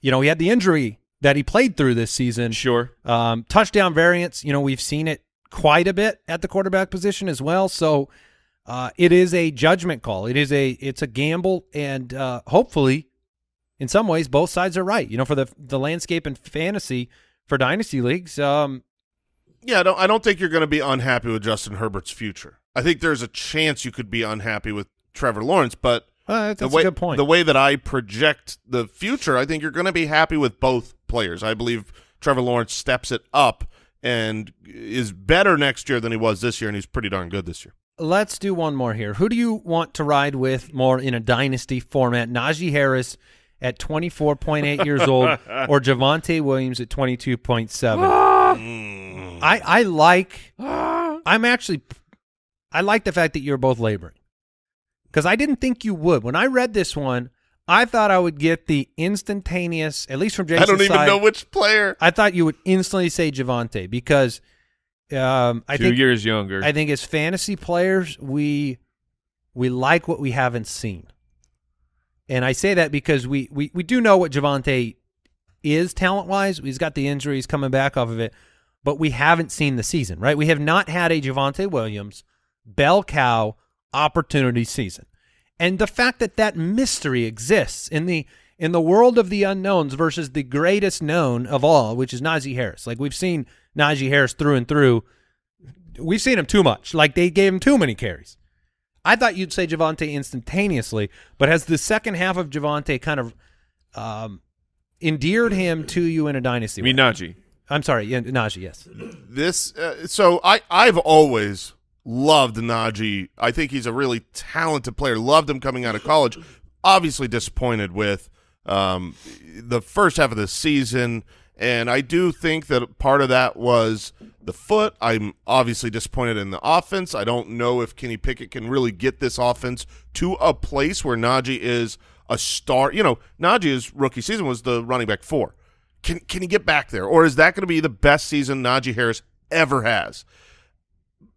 You know, he had the injury that he played through this season. Sure. Um, touchdown variance, you know, we've seen it quite a bit at the quarterback position as well. So uh, it is a judgment call. It is a it's a gamble, and uh, hopefully, in some ways, both sides are right. You know, for the the landscape and fantasy for dynasty leagues, um, Yeah, I don't. I don't think you're going to be unhappy with Justin Herbert's future. I think there's a chance you could be unhappy with Trevor Lawrence, but uh, that's the way a good point. the way that I project the future, I think you're going to be happy with both players. I believe Trevor Lawrence steps it up and is better next year than he was this year, and he's pretty darn good this year. Let's do one more here. Who do you want to ride with more in a dynasty format? Najee Harris at 24.8 years old or Javonte Williams at 22.7? I, I like, I'm actually, I like the fact that you're both laboring because I didn't think you would. When I read this one, I thought I would get the instantaneous, at least from Jason. I don't even side, know which player. I thought you would instantly say Javonte because um, I Two think years younger. I think as fantasy players, we we like what we haven't seen. And I say that because we we, we do know what Javonte is talent wise. He's got the injuries coming back off of it, but we haven't seen the season, right? We have not had a Javonte Williams bell cow opportunity season. And the fact that that mystery exists in the in the world of the unknowns versus the greatest known of all, which is Najee Harris. Like we've seen Najee Harris through and through. We've seen him too much. Like they gave him too many carries. I thought you'd say Javonte instantaneously, but has the second half of Javonte kind of um, endeared him to you in a dynasty? I mean, way? Najee. I'm sorry, yeah, Najee. Yes, This uh, so I I've always loved Najee. I think he's a really talented player. Loved him coming out of college. Obviously disappointed with um, the first half of the season, and I do think that part of that was the foot. I'm obviously disappointed in the offense. I don't know if Kenny Pickett can really get this offense to a place where Najee is a star. You know, Najee's rookie season was the running back four. Can can he get back there, or is that going to be the best season Najee Harris ever has?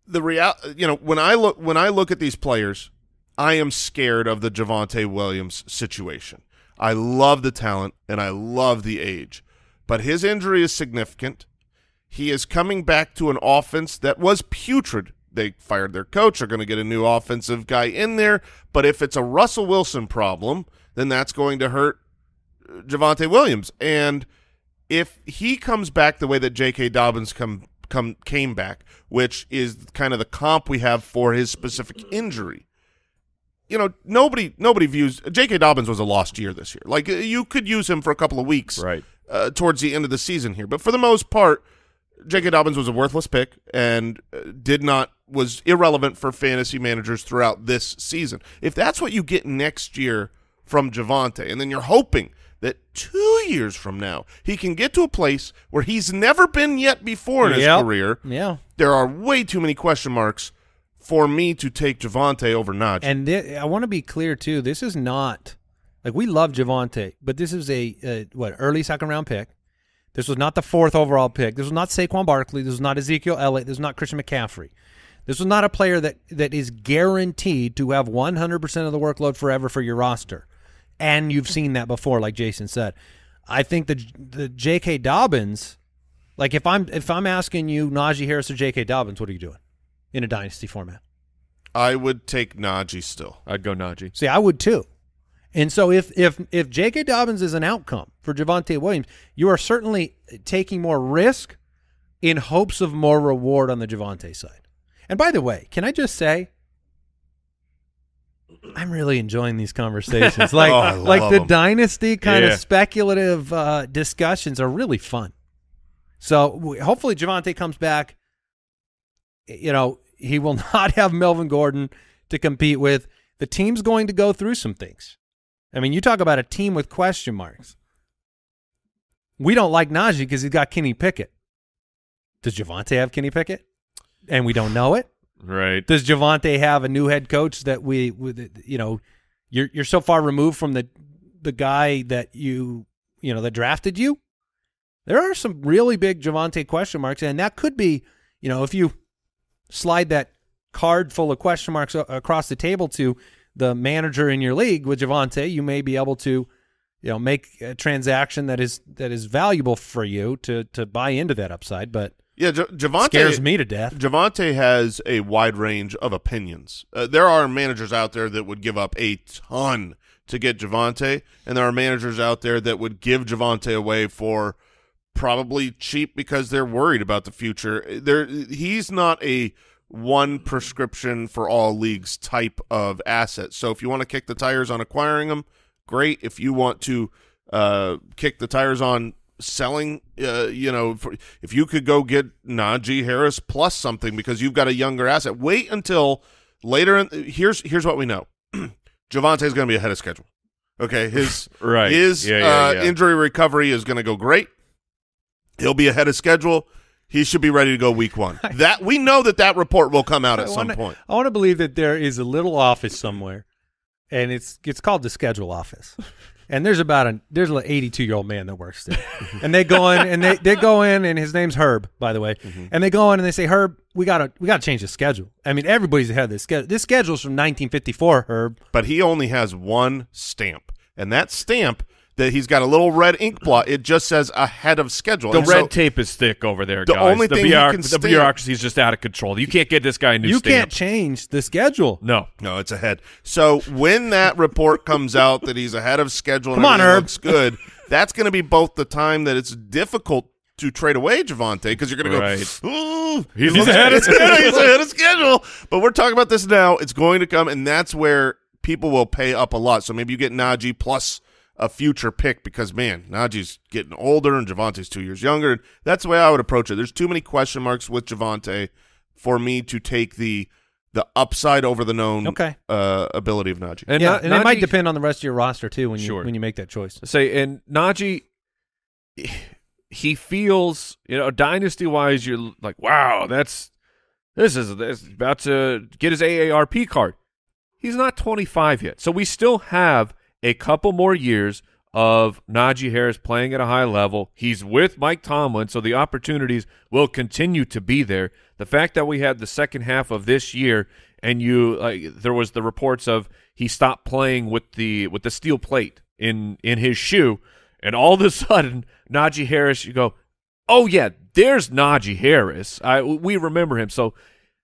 The real, you know, when I look when I look at these players, I am scared of the Javonte Williams situation. I love the talent and I love the age, but his injury is significant. He is coming back to an offense that was putrid. They fired their coach. Are going to get a new offensive guy in there, but if it's a Russell Wilson problem, then that's going to hurt Javonte Williams. And if he comes back the way that J.K. Dobbins come come came back, which is kind of the comp we have for his specific injury, you know, nobody nobody views J.K. Dobbins was a lost year this year. Like uh, you could use him for a couple of weeks, Right. uh, towards the end of the season here, but for the most part, J.K. Dobbins was a worthless pick and uh, did not was irrelevant for fantasy managers throughout this season. If that's what you get next year from Javonte, and then you're hoping that two years from now he can get to a place where he's never been yet before in his career, yeah. there are way too many question marks for me to take Javonte over Najee. And I want to be clear too. This is not like we love Javonte, but this is a, a what early second round pick. This was not the fourth overall pick. This was not Saquon Barkley. This was not Ezekiel Elliott. This was not Christian McCaffrey. This was not a player that that is guaranteed to have 100% of the workload forever for your roster. And you've seen that before, like Jason said. I think the the J.K. Dobbins, like if I'm if I'm asking you Najee Harris or J.K. Dobbins, what are you doing in a dynasty format? I would take Najee still. I'd go Najee. See, I would too. And so if if if J.K. Dobbins is an outcome for Javonte Williams, you are certainly taking more risk in hopes of more reward on the Javonte side. And by the way, can I just say, I'm really enjoying these conversations. Like Oh, like the the 'em. dynasty kind Yeah. of speculative uh, discussions are really fun. So hopefully Javonte comes back. You know, he will not have Melvin Gordon to compete with. The team's going to go through some things. I mean, you talk about a team with question marks. We don't like Najee because he's got Kenny Pickett. Does Javonte have Kenny Pickett? And we don't know it. Right. Does Javonte have a new head coach that we, you know, you're you're so far removed from the the guy that you you know that drafted you? There are some really big Javonte question marks, and that could be, you know, if you slide that card full of question marks across the table to the manager in your league with Javonte, you may be able to, you know, make a transaction that is that is valuable for you to to buy into that upside. But Yeah, J- Javonte scares me to death. Javonte has a wide range of opinions. Uh, there are managers out there that would give up a ton to get Javonte, and there are managers out there that would give Javonte away for probably cheap because they're worried about the future. There, he's not a one prescription for all leagues type of asset. So if you want to kick the tires on acquiring him, great. If you want to uh, kick the tires on selling, uh, you know, for, if you could go get Najee Harris plus something because you've got a younger asset, wait until later. In, here's here's what we know: Javonte is going to be ahead of schedule. Okay, his Right. his Yeah, yeah, uh, yeah. injury recovery is going to go great. He'll be ahead of schedule. He should be ready to go week one. That we know that that report will come out at I some wanna- point. I want to believe that there is a little office somewhere and it's it's called the schedule office. And there's about a there's an 82 year old man that works there, and they go in and they, they go in and his name's Herb by the way, mm-hmm. and they go in and they say Herb we gotta we gotta change the schedule. I mean everybody's ahead of this schedule. This schedule's from 1954. Herb, but he only has one stamp, and that stamp that he's got a little red ink blot. It just says ahead of schedule. The And red so- tape is thick over there, The guys. only the thing bureauc- the bureaucracy is just out of control. You can't get this guy a new you stamp. can't change the schedule. no. No, it's ahead. So when that report comes out that he's ahead of schedule and Come on, Herb. looks good, that's going to be both the time that it's difficult to trade away Javonte because you're going to go, Right. ooh, He's he looks- ahead of schedule." he's ahead of schedule. But we're talking about this now. It's going to come, and that's where people will pay up a lot. So maybe you get Najee plus a future pick because man, Najee's getting older and Javonte's two years younger. And that's the way I would approach it. There's too many question marks with Javonte for me to take the the upside over the known Okay. uh, ability of Najee. And yeah, Na- and it might depend on the rest of your roster too when you Sure. when you make that choice. say and Najee he feels you know dynasty wise you're like wow that's this is this is about to get his AARP card. He's not 25 yet. So we still have a couple more years of Najee Harris playing at a high level. He's with Mike Tomlin, so the opportunities will continue to be there. The fact that we had the second half of this year and you like there was the reports of he stopped playing with the with the steel plate in in his shoe and all of a sudden Najee Harris you go, "Oh yeah, there's Najee Harris." I we remember him. So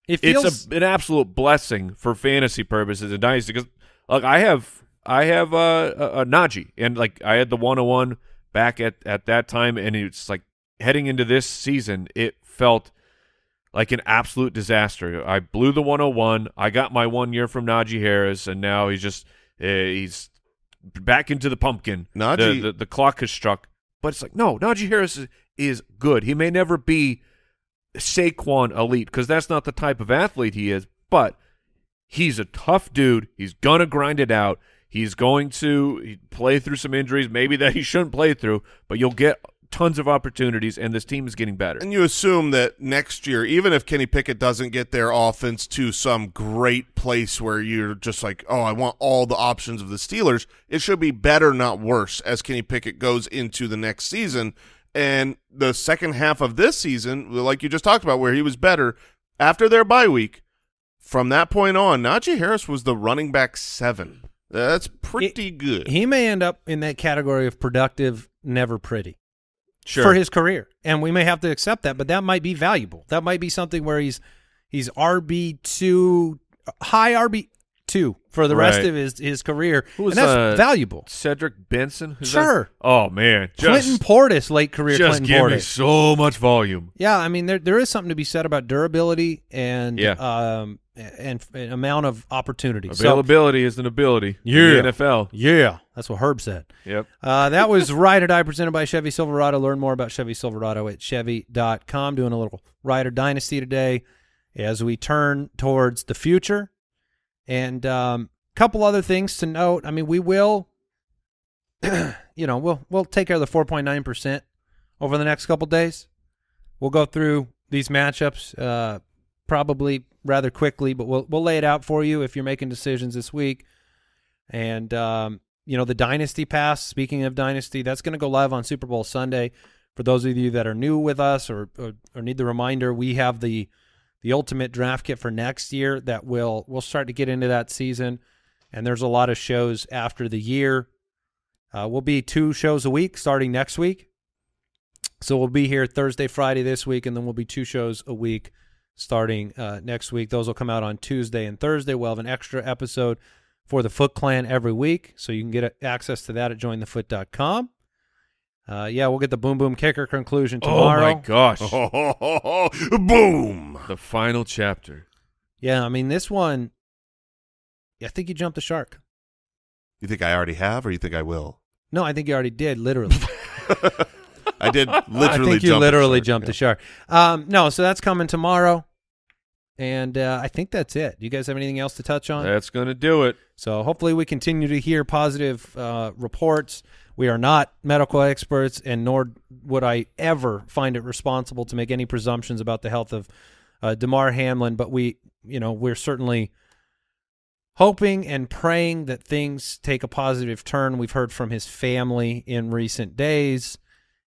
It feels it's a, an absolute blessing for fantasy purposes and dynasty because look, I have I have uh, a, a Najee and like I had the 101 back at at that time and it's like heading into this season it felt like an absolute disaster. I blew the 101. I got my one year from Najee Harris and now he's just uh, he's back into the pumpkin. Najee- the, the the clock has struck. But it's like no, Najee Harris is, is good. He may never be Saquon elite because that's not the type of athlete he is, but he's a tough dude. He's gonna grind it out. He's going to play through some injuries, maybe that he shouldn't play through, but you'll get tons of opportunities, and this team is getting better. And you assume that next year, even if Kenny Pickett doesn't get their offense to some great place where you're just like, oh, I want all the options of the Steelers, it should be better, not worse, as Kenny Pickett goes into the next season. And the second half of this season, like you just talked about, where he was better after their bye week, from that point on, Najee Harris was the running back seven. That's pretty good. he may end up in that category of productive, never pretty. Sure. for his career, and we may have to accept that. But that might be valuable. That might be something where he's he's RB two, high RB two for the rest of his his career, Who was, and that's uh, valuable. Cedric Benson. Who's Sure. that? Oh man, just, Clinton Portis, late career just Clinton give me Portis. so much volume. Yeah, I mean there there is something to be said about durability and Yeah. um and, and amount of opportunity. So, Availability is an ability. Yeah. In the NFL. yeah, that's what Herb said. Yep. Uh, that was Ride or Die presented by Chevy Silverado. Learn more about Chevy Silverado at Chevy.com. Doing a little Ride or Dynasty today as we turn towards the future. And a um, couple other things to note. I mean, we will, you know, we'll we'll take care of the 4.9% over the next couple days. We'll go through these matchups uh, probably rather quickly, but we'll we'll lay it out for you if you're making decisions this week. And um, you know, the Dynasty Pass. Speaking of Dynasty, that's going to go live on Super Bowl Sunday. For those of you that are new with us or, or or need the reminder, we have the the ultimate draft kit for next year that will we'll start to get into that season. And there's a lot of shows after the year. Uh, we'll be two shows a week starting next week. So we'll be here Thursday, Friday this week, and then we'll be two shows a week starting uh, next week. Those will come out on Tuesday and Thursday. We'll have an extra episode for the Foot Clan every week, so you can get access to that at jointhefoot.com. Uh, yeah, we'll get the Boom Boom Kicker conclusion tomorrow. Oh my gosh. Boom. The final chapter. Yeah, I mean this one. I think you jumped the shark. You think I already have, or you think I will? No, I think you already did. Literally, I did literally. I think you jump the literally shark, jumped yeah. the shark. Um, no, so that's coming tomorrow, and uh, I think that's it. You guys have anything else to touch on? That's going to do it. So hopefully we continue to hear positive uh, reports. We are not medical experts, and nor would I ever find it responsible to make any presumptions about the health of uh, Damar Hamlin. But we, you know, we're certainly hoping and praying that things take a positive turn. We've heard from his family in recent days,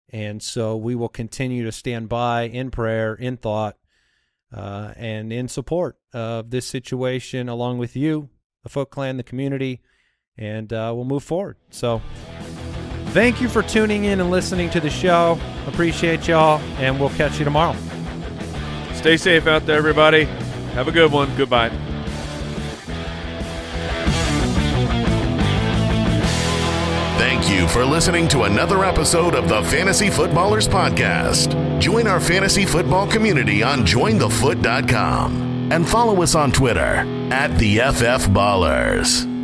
and so we will continue to stand by in prayer, in thought, uh, and in support of this situation, along with you, the Foot Clan, the community, and uh, we'll move forward. So. Thank you for tuning in and listening to the show. Appreciate y'all, and we'll catch you tomorrow. Stay safe out there, everybody. Have a good one. Goodbye. Thank you for listening to another episode of the Fantasy Footballers Podcast. Join our fantasy football community on jointhefoot.com and follow us on Twitter at the FF Ballers.